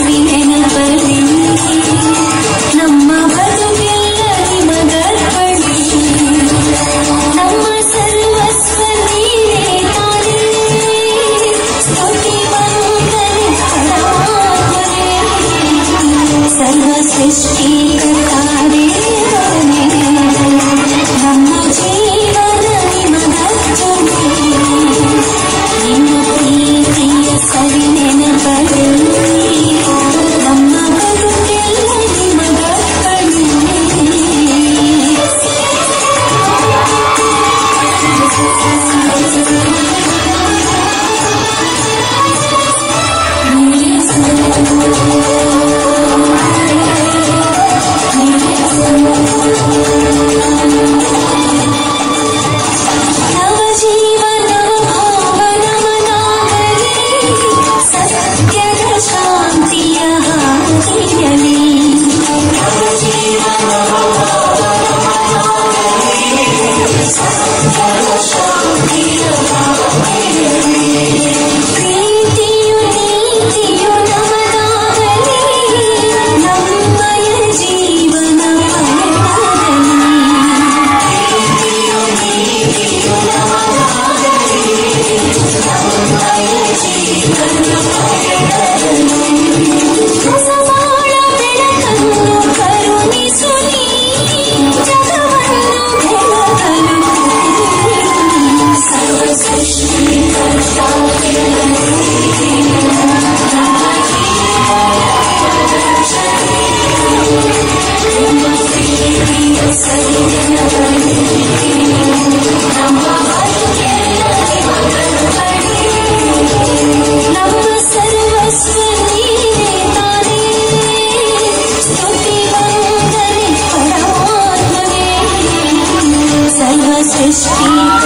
I'll 我心里你。his feet.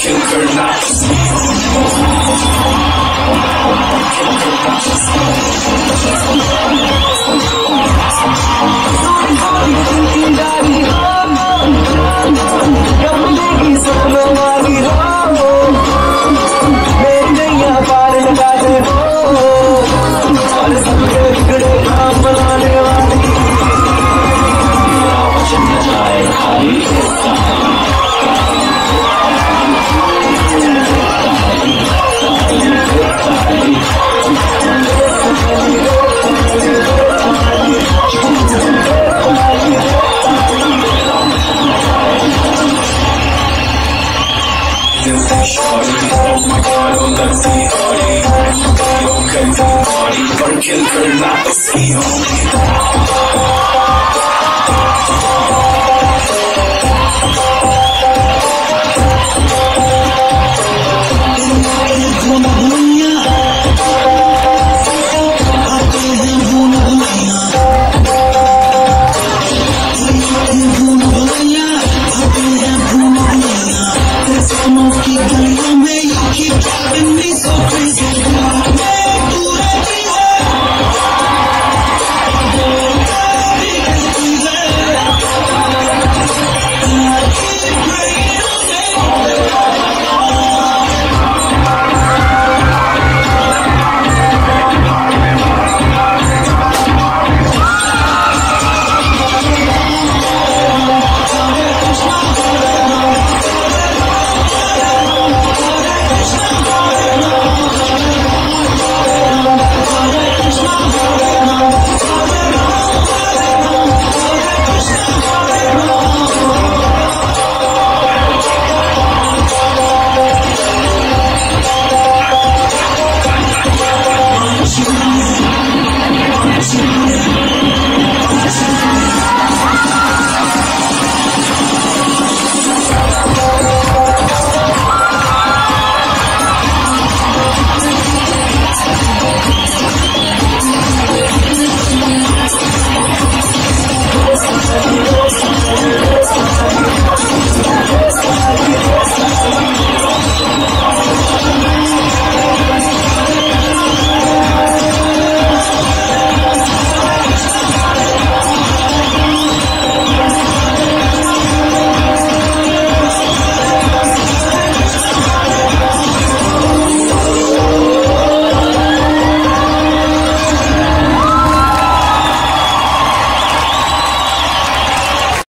Kill her not. can learn not to feel. Keep driving me